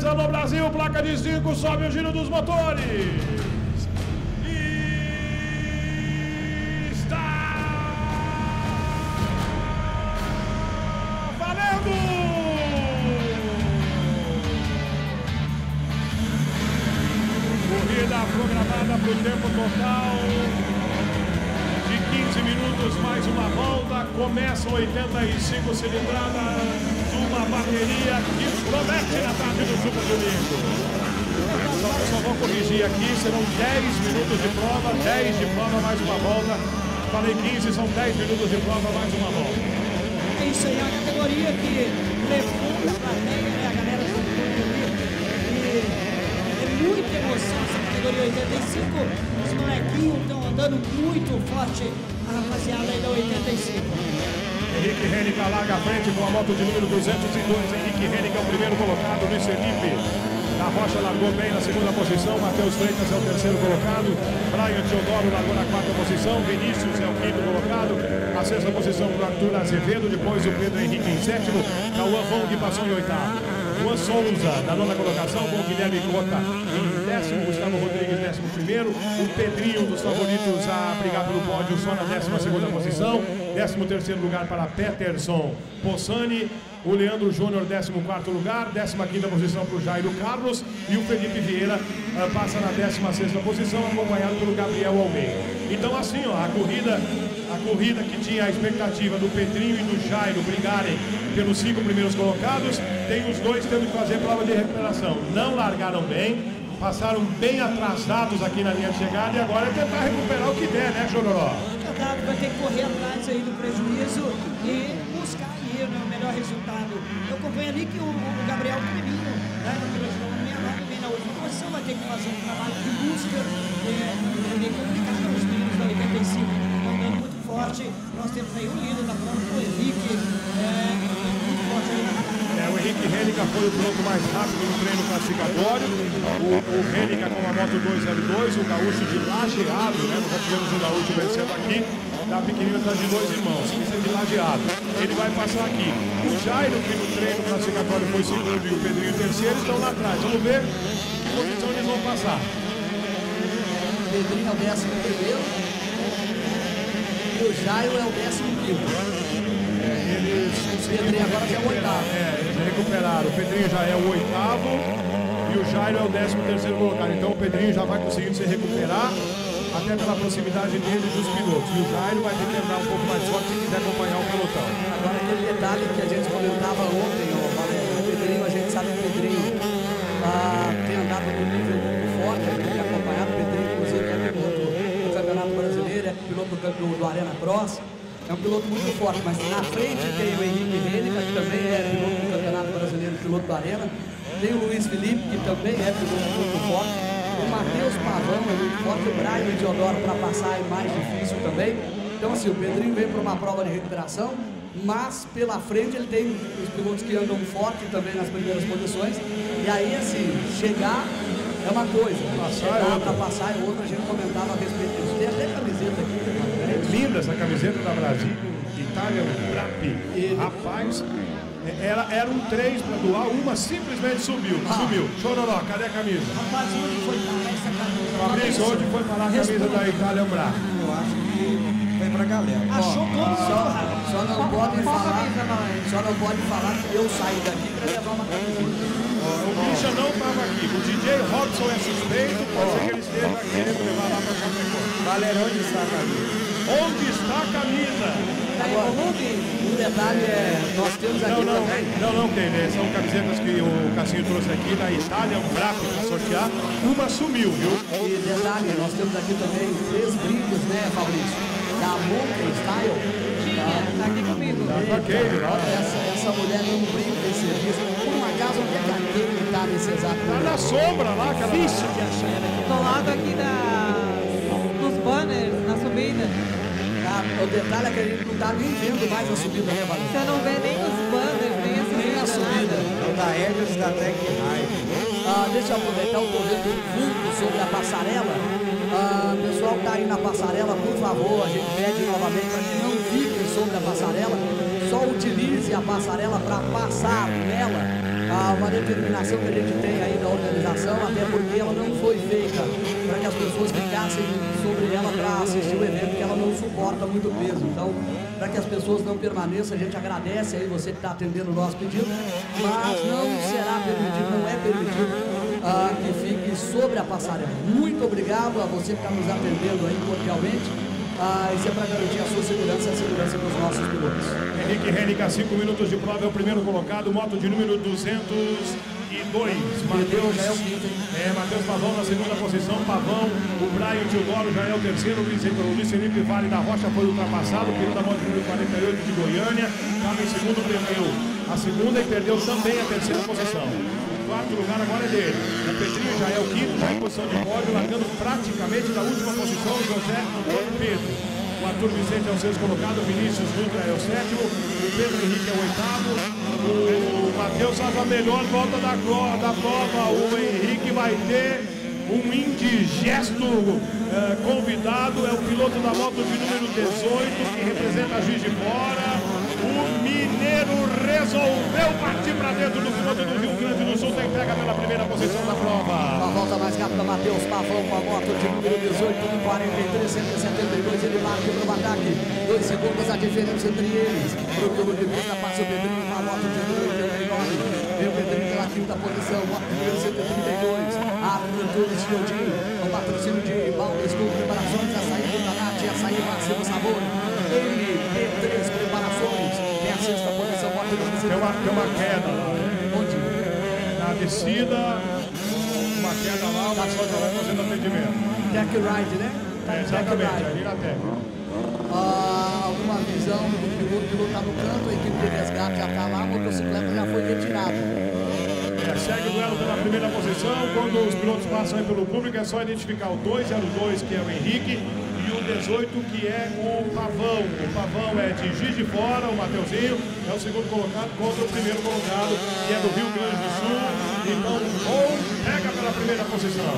Sapiranga, alô Brasil, placa de 5, sobe o giro dos motores. Programada para o tempo total de 15 minutos, mais uma volta. Começam 85 cilindradas uma bateria que promete na tarde do Super Domingo. Só, só vou corrigir aqui, serão 10 minutos de prova, 10 de prova, mais uma volta. Falei 15, são 10 minutos de prova, mais uma volta. É isso aí, é a categoria que levou a plateia, né, a galera do ali. E é muita emoção essa categoria 85. Os molequinhos estão andando muito forte, a rapaziada aí da 85. Henrique Henrique larga a frente com a moto de número 202. Henrique Henrique é o primeiro colocado. Luiz Felipe da Rocha largou bem na segunda posição. Matheus Freitas é o terceiro colocado. Brian Teodoro largou na quarta posição. Vinícius é o quinto colocado. A sexta posição para Arthur Azevedo. Depois o Pedro Henrique em sétimo. Cauã Fong passou em oitavo. Juan Souza, na nona colocação, com Guilherme Cota em décimo, Gustavo Rodrigues, décimo primeiro, o Pedrinho dos favoritos a brigar pelo pódio só na décima segunda posição, décimo terceiro lugar para Peterson Possani, o Leandro Júnior, 14 lugar, 15 posição para o Jairo Carlos e o Felipe Vieira uh, passa na 16 posição, acompanhado pelo Gabriel Almeida. Então, assim, ó, a corrida, a corrida que tinha a expectativa do Pedrinho e do Jairo brigarem pelos cinco primeiros colocados, tem os dois tendo que fazer prova de recuperação. Não largaram bem, passaram bem atrasados aqui na linha de chegada e agora é tentar recuperar o que der, né, Chororó? Vai ter que correr atrás aí do prejuízo e buscar aí né, o melhor resultado. Eu acompanho ali que o, o Gabriel Creminho, né, no também na última posição, vai ter que fazer um trabalho de busca. É, é bem complicado os meninos da 85 estão dando muito forte. Nós temos aí o líder da prova, o Henrique, é, muito forte aí na é, o Henrique Renica foi o piloto mais rápido no treino classificatório. O, o com a moto 202, o gaúcho de lajeado, né? Nós tivemos o gaúcho vencendo aqui. Da pequenina de dois irmãos, pista de lajeado. Ele vai passar aqui. O Jairo, que no treino classificatório foi segundo e o Pedrinho terceiro, estão lá atrás. Vamos ver que posição eles vão passar. Pedrinho é o décimo primeiro. E o Jairo é o décimo quinto. Eles Pedrinho agora já é o oitavo. É, eles recuperaram. O Pedrinho já é o oitavo e o Jairo é o décimo terceiro colocado. Então o Pedrinho já vai conseguindo se recuperar até pela proximidade dele dos pilotos. E o Jairo vai ter que andar um pouco mais forte se quiser acompanhar o pelotão. Agora aquele detalhe que a gente comentava ontem, ó, o Pedrinho, a gente sabe que o Pedrinho ah, tem andado no nível muito forte, gente tem acompanhado o Pedrinho, inclusive é piloto do Campeonato Brasileiro, é piloto do, do Arena Cross. É um piloto muito forte, mas na frente tem o Henrique Renica, que também é piloto do Campeonato Brasileiro, piloto da Arena. Tem o Luiz Felipe, que também é piloto muito forte. O Matheus Pavão é muito forte. O Brian Teodoro para passar é mais difícil também. Então, assim, o Pedrinho vem para uma prova de recuperação, mas pela frente ele tem os pilotos que andam forte também nas primeiras posições. E aí, assim, chegar é uma coisa, passar chegar é para passar é outra. A gente comentava a respeito disso. Tem até camiseta aqui, né? Linda essa camiseta da Brasil, Itália Brap. Rapaz, é, era, era um três para doar, uma simplesmente subiu. Ah. Sumiu. Chororó, cadê a camisa? Rapaz, onde foi parar essa camisa? Fabrício, onde foi parar a camisa da Itália Brap? Eu acho que foi pra galera. Achou como? Só, só não pode falar. Só não pode falar que eu saí daqui para levar uma camisa. O Misha não estava aqui. O DJ Robson é suspeito, pode ser que ele esteja querendo levar lá para Chapecó. Galera, onde está a camisa? Onde está a camisa? Agora, o detalhe é, nós temos aqui não, não, também... Não, não, Kevin, são camisetas que o Cassinho trouxe aqui da Itália, um braço para sortear. Uma sumiu, viu? E detalhe, nós temos aqui também três brincos, né, Fabrício? Da Monkey Style. Tinha, tá aqui comigo. Tá com a Kevin, essa, essa mulher tem um brinco desse serviço. Por um acaso, onde é que a Kevin está nesse exato momento? Tá na sombra lá, cara. Difícil de achar. Do lado aqui da, Tá? O detalhe é que a gente não está nem vendo mais a subida, né, Valente? Você não vê nem os banners, nem a subida. Nem a subida. O da Edges da Tech. Ah, deixa eu aproveitar o correr do sobre a passarela. Ah, pessoal que está aí na passarela, por favor, a gente pede novamente para que não fiquem sobre a passarela. só utilize a passarela para passar nela a uma determinação que a gente tem aí da organização, até porque ela não foi feita para que as pessoas ficassem sobre ela para assistir o evento, que ela não suporta muito peso. Então, para que as pessoas não permaneçam, a gente agradece aí você que está atendendo o nosso pedido, mas não será permitido, não é permitido ah, que fique sobre a passarela. Muito obrigado a você que está nos atendendo aí cordialmente. Ah, isso é para garantir a sua segurança e a segurança dos nossos pilotos. Henrique Henrique, 5 minutos de prova, é o primeiro colocado, moto de número 202. Matheus, já é o quinto, hein? é, Matheus Pavão na segunda posição, Pavão, o Brian Teodoro já é o terceiro, o Luiz, o Luiz Felipe Vale da Rocha foi ultrapassado, piloto da moto de número 48 de Goiânia, estava em segundo, perdeu a segunda e perdeu também a terceira posição. Quarto lugar agora é dele. O Pedrinho já é o quinto, já em posição de pódio, largando praticamente da última posição, o José Pedro. O Arthur Vicente é o sexto colocado, o Vinícius Dutra é o sétimo, o Pedro Henrique é o oitavo, o Matheus faz a melhor volta da, da prova, o Henrique vai ter um indigesto eh, convidado, é o piloto da moto de número 18, que representa a Juiz de Fora. O resolveu partir para dentro do piloto do Rio Grande do Sul, tem pega pela primeira posição da prova. A volta mais rápida, Matheus Pavão com a moto de número 18, em 43, 172, ele larga para o ataque. Dois segundos a diferença entre eles. Para o piloto de pista passa o Pedrinho com a moto de número 89. Vem o Pedrinho pela quinta posição, moto número 132. Arthur Ciodinho, com patrocínio de Baldes com preparações, açaí do Tanate, açaí máximo sabor. MP3 preparações, tem a sexta Tem uma, tem uma queda lá, na descida, uma queda lá, o pessoal já vai fazendo atendimento. Tech Ride, né? É, Tech exatamente, Ride. ali na técnica. Ah, alguma visão do piloto, o piloto está no canto, a equipe de resgate já está lá, a motocicleta já foi retirada. É, segue o duelo pela primeira posição. Quando os pilotos passam aí pelo público, é só identificar o 202, que é o Henrique, e o 18, que é o Pavão. O Pavão é de Giz de Fora, o Mateuzinho, é o segundo colocado contra o primeiro colocado, que é do Rio Grande do Sul. Então, ou pega pela primeira posição.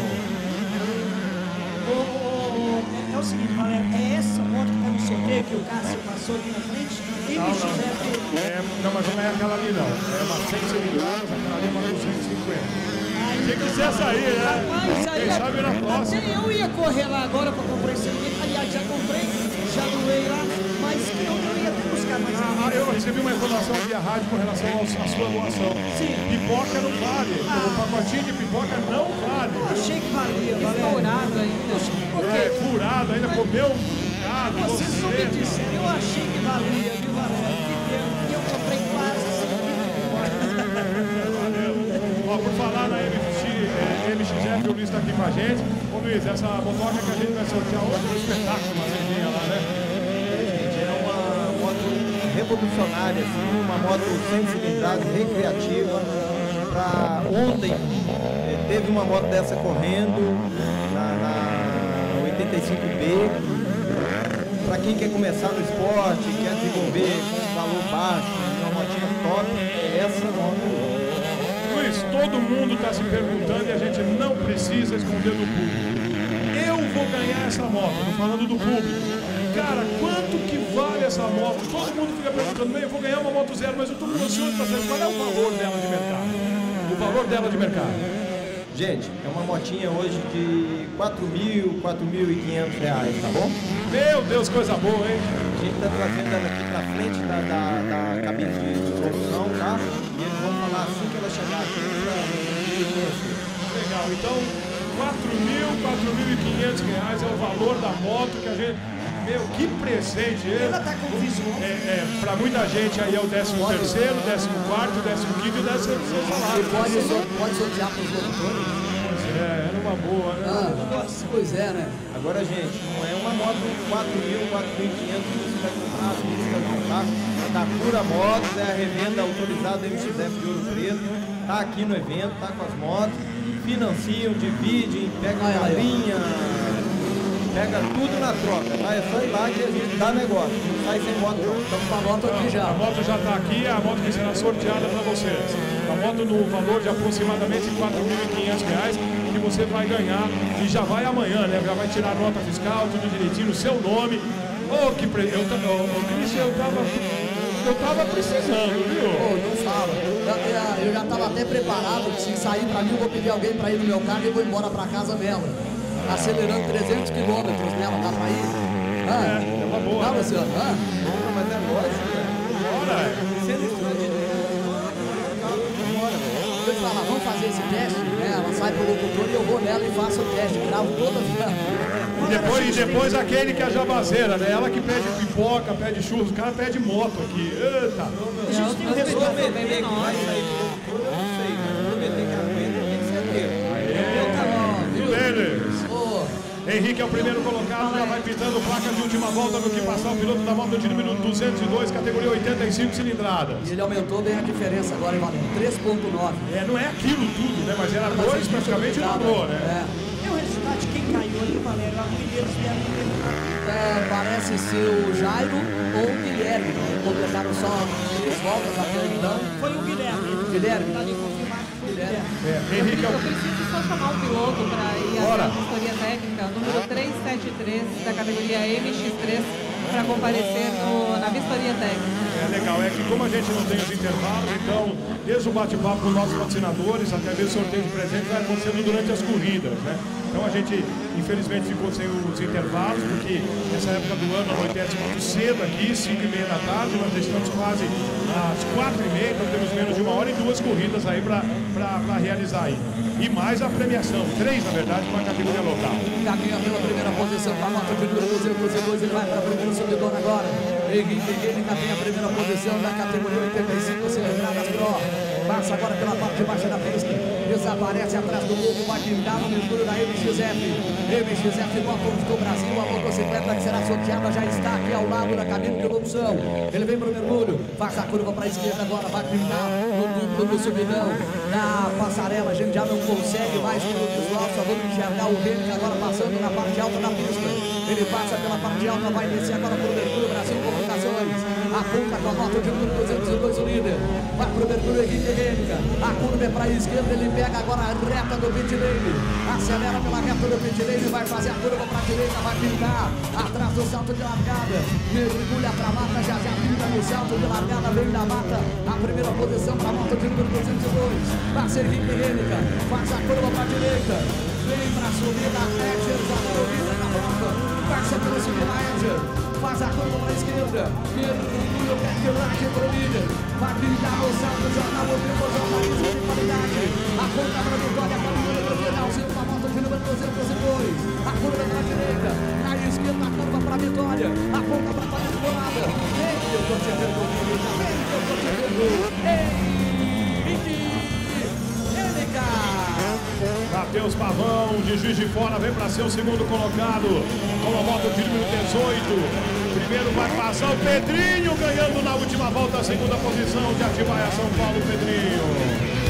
É, é o seguinte, é essa moto que tá no sorteio que o Cássio passou aqui na frente? E Não, não. É, não, mas não é aquela ali, não. É uma 100 cilindradas, aquela ali é uma 250. Se quiser sair, né? Rapaz, aí Quem sabe na próxima. até eu ia correr lá agora pra comprar esse aqui. Aliás, já comprei, já doei lá, mas eu não ia buscar mais Ah, eu recebi uma informação via rádio com relação à sua doação. Sim. Pipoca não vale. O pacotinho de pipoca não vale. Eu achei que valia, galera. furado ainda. É, furado, ainda comeu um bocado. Vocês não me Você. disseram, eu achei que valia, viu? Que eu comprei quase Valeu. Ó, por falar MXF, o Luiz está aqui com a gente. Ô Luiz, essa motoca que a gente vai sortear hoje é um espetáculo, uma vendinha lá, né? É uma moto revolucionária, assim, uma moto sem cilindrada, recreativa. Pra ontem eh, teve uma moto dessa correndo na, na 85B. Para quem quer começar no esporte, quer desenvolver com valor baixo, uma motinha top, é essa moto. Luiz, todo mundo está se perguntando precisa esconder do público. Eu vou ganhar essa moto, tô falando do público. Cara, quanto que vale essa moto? Todo mundo fica perguntando, "Bem, eu vou ganhar uma moto zero, mas eu estou ansioso para saber qual é o valor dela de mercado. O valor dela de mercado. Gente, é uma motinha hoje de 4.000, 4.500 reais, tá bom? Meu Deus, coisa boa, hein? A gente está trazendo ela aqui para frente da, da, da cabine de solução, tá? E eles vão falar assim que ela chegar aqui conhecer. Legal, então 4 mil, 4.500 reais é o valor da moto que a gente. Meu, que presente! Ela tá com visual. É, é, pra muita gente aí é o 13 terceiro, 14 quarto, 15 quinto e 16 Você salário. pode, so- pode sortear para os locutores? É, era uma boa, né? Ah, pois é, né? Agora, gente, não é uma moto 4.000, 4.500 que você vai comprar as pistas não, tá? É da Cura Motos, é a revenda autorizada MXF de Ouro Preto, tá aqui no evento, tá com as motos, financiam, dividem, pega Aí, a galinha, pega tudo na troca, tá? É só ir lá que a gente dá negócio, não sai sem moto não. Estamos com a moto aqui A já. moto já está aqui, a moto que será sorteada para vocês. A moto no valor de aproximadamente 4.500 reais que você vai ganhar e já vai amanhã, né? Já vai tirar a nota fiscal, tudo direitinho, o seu nome. Oh, que pre... eu, ô, ô, Cris, eu tava eu tava precisando, viu? Pô, não fala. Eu, já tava até preparado se sair pra mim, eu vou pedir alguém pra ir no meu carro e vou embora pra casa mesmo. Acelerando 300 quilômetros nela, dá pra ir? Hã? É uma boa, Não, né? Luciano? Hã? Não, mas é né? Bora, é. Te falar, vamos fazer esse teste? né? Ela sai pro locutor e eu vou nela e faço o teste. Gravo toda a E depois, e depois aquele que é a jabazeira, né? Ela que pede pipoca, pede churros, o cara pede moto aqui. Eita! A gente tem resolver. Henrique é o primeiro colocado, já vai pitando placa de última volta no que passar o piloto da moto de número 202, categoria 85 cilindradas. E ele aumentou bem a diferença agora, hein, Valente? 3.9. É, não é aquilo tudo, né? Mas era dois, praticamente dobrou, né? É. É o resultado de quem caiu ali, Valério. A deles vieram em É, parece ser o Jairo ou o Guilherme. né? Completaram só três voltas até então. Foi o Guilherme. Guilherme. Tá ali confirmado que foi o Guilherme. É, Henrique é Eu o... só chamar um piloto para ir Bora. até a consultoria técnica, número 373 da categoria MX3, para comparecer no- na vistoria técnica. É legal, é que como a gente não tem os intervalos, então, desde o bate-papo com nossos patrocinadores, até mesmo o sorteio de presentes vai acontecendo durante as corridas, né? Então a gente, infelizmente, ficou sem os intervalos, porque nessa época do ano anoitece muito cedo aqui, 5 e meia da tarde, nós estamos quase às 4 e meia, então temos menos de uma hora e duas corridas aí para realizar aí. E mais a premiação, três na verdade, com a categoria local. Caminha pela primeira posição, para a moto de número 202, ele vai para a primeira subidona agora. Henrique Guilherme tem a primeira posição da categoria 85 cilindradas Pro. Passa agora pela parte de baixo da pista. Desaparece atrás do lobo, vai pintar no mergulho da MXF. MXF Motors do Brasil, a motocicleta que será sorteada já está aqui ao lado da cabine de locução. Ele vem para o mergulho, faz a curva para a esquerda agora, vai pintar no duplo do subidão. Na passarela, a gente já não consegue mais pelo visual, só vamos enxergar o Henrique agora passando na parte alta da pista. Ele passa pela parte alta, vai descer agora para o mergulho Brasil. Aponta com a moto de número 202 o líder. Vai para o mergulho Henrique Henrique. A curva é para a esquerda, ele pega agora a reta do pit lane. Acelera pela reta do pit lane, vai fazer a curva para a direita, vai pintar. Atrás do salto de largada. Mergulha para a mata, já já pinta no salto de largada, vem da mata. A primeira posição para a moto de número 202. Vai ser Henrique. Faz a curva para a direita. Vem para a subida, Edgers, a corrida da moto. Passa pela subida, Edgers. Faz a curva para a esquerda. Mergulha, perde margem para o líder. Vai pintar no salto, jornal, o tempo, jornalismo de qualidade. A ponta para a vitória, para o número finalzinho da moto de número 202. A curva para a direita. Na esquerda, a curva para a vitória. A ponta para a parede bolada. Vem, eu tô te vendo. Vem, eu tô Matheus Pavão, de Juiz de Fora, vem para ser o segundo colocado com a moto de número 18. Primeiro vai passar o Pedrinho, ganhando na última volta a segunda posição de Atibaia São Paulo, Pedrinho.